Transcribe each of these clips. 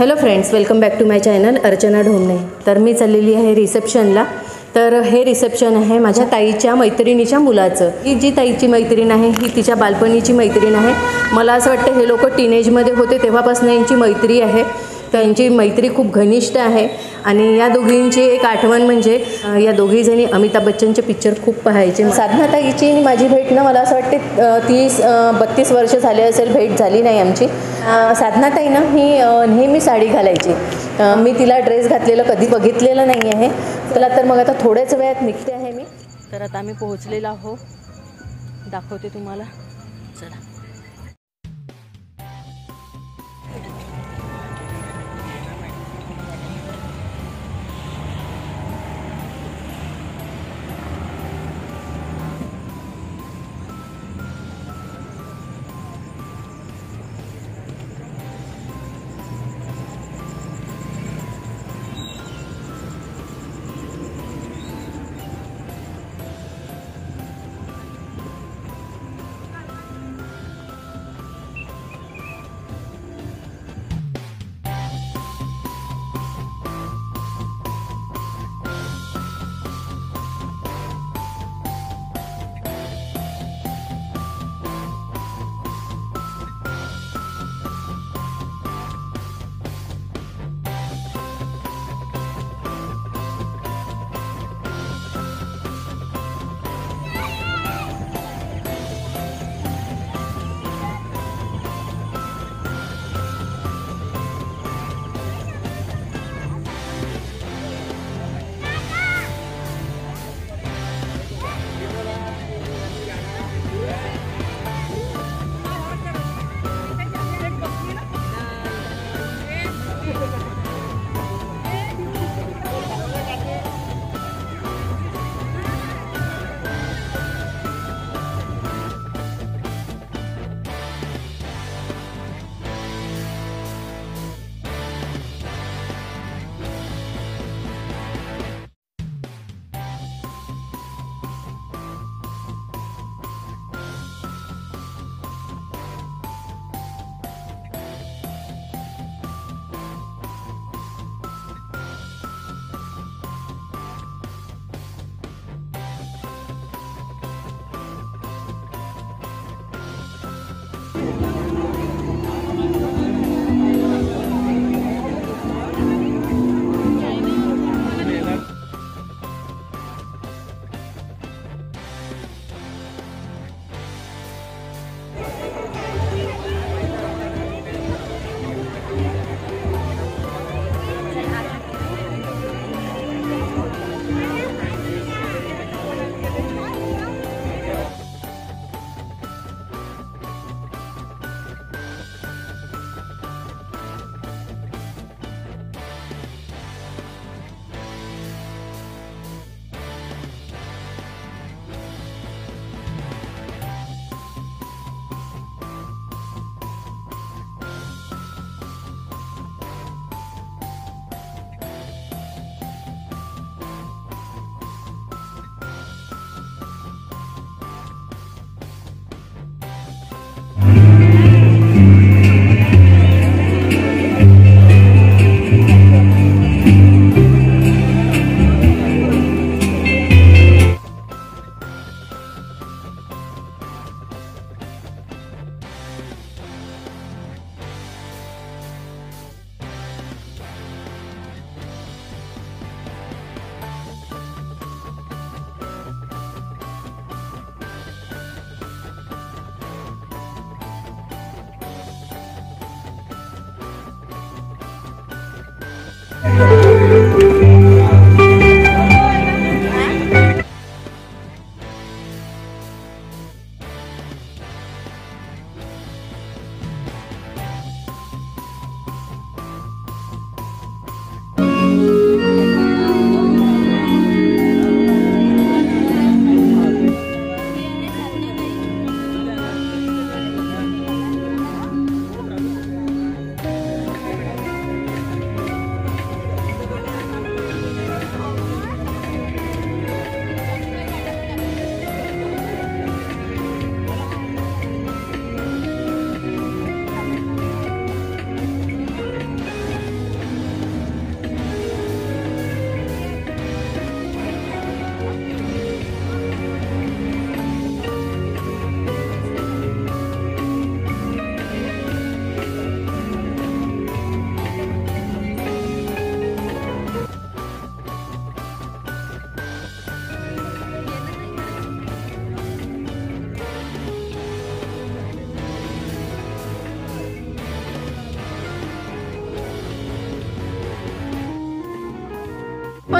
Hello friends welcome back to my channel Archana Dhomane. तर मी चाललेली आहे रिसेप्शनला. तर हे रिसेप्शन आहे माझ्या ताईच्या मैत्रिणीच्या मुलाचं. ही जी ताईची मैत्रीण आहे ही तिच्या बालपणीची मैत्रीण आहे. मला असं वाटतं हे लोक टीनेजमध्ये होते तेव्हापासून यांची मैत्री आहे. त्यांची मैत्री खूप घनिष्ठ आहे. आणि या दोघींची एक आठवण म्हणजे या दोघीजणी अमिताभ बच्चनचे पिक्चर खूप पाहायचे. साधनाताईची आणि माझी भेट ना मला असं वाटते तीस बत्तीस वर्ष झाले असेल भेट झाली नाही आमची. साधनाताई ना ही नेहमी साडी घालायची. मी तिला ड्रेस घातलेला कधी बघितलेलं नाही आहे. चला तर मग आता थोड्याच वेळात निघते आहे मी. तर आता आम्ही पोहोचलेलो आहो दाखवते तुम्हाला. चला.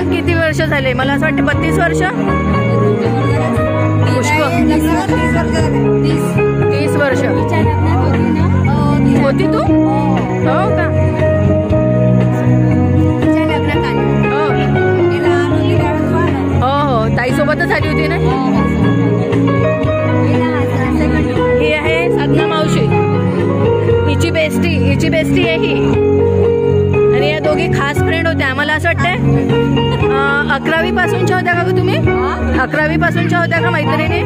मग किती वर्ष झाले? मला असं वाटतं बत्तीस वर्ष? तीस वर्ष. होती तू? हो का? हो. हो, हो. ताईसोबतच आली होती ना? ही आहे साधना मावशी. हिची बेस्टी हिची बेस्टी आहे ही. आणि या दोघी खास फ्रेंड होत्या. आम्हाला असं वाटतंय अकरावी पासूनच्या होत्या का ग तुम्ही? अकरावी पासूनच्या होत्या का मैत्रिणी?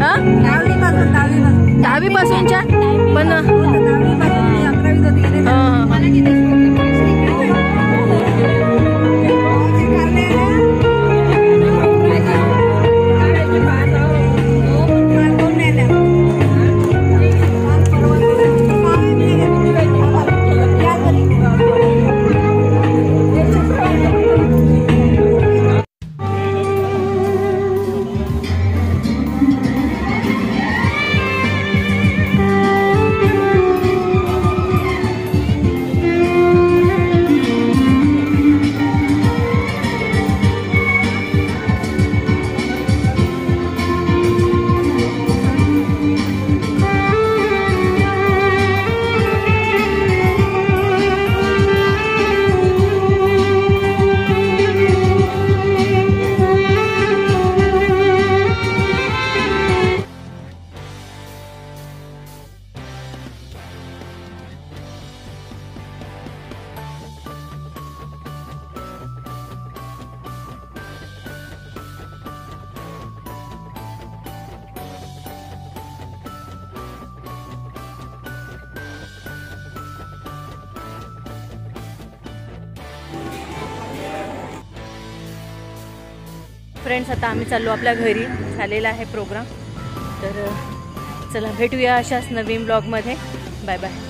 हा? दहावी पासूनच्या पण फ्रेंड्स आता आम्ही चाललो आपल्या घरी. झालेला आहे प्रोग्राम तर चला भेटूया अशाच नवीन ब्लॉगमध्ये बाय बाय